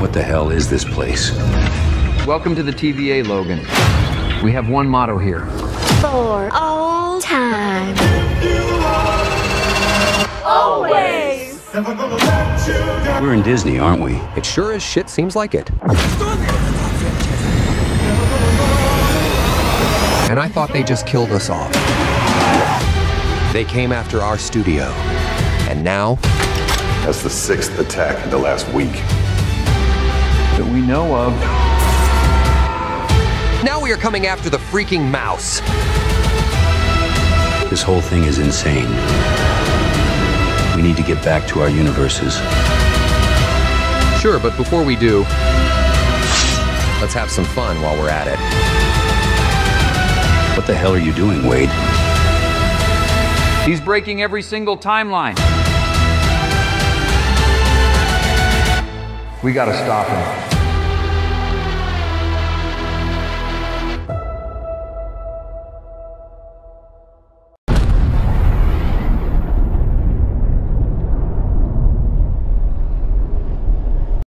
What the hell is this place? Welcome to the TVA, Logan. We have one motto here. For all time. Always. We're in Disney, aren't we? It sure as shit seems like it. And I thought they just killed us off. They came after our studio. And now, That's the sixth attack in the last week. That we know of. now we are coming after the freaking mouse. This whole thing is insane. We need to get back to our universes. Sure, but before we do, let's have some fun while we're at it. What the hell are you doing, Wade? He's breaking every single timeline. We gotta stop him.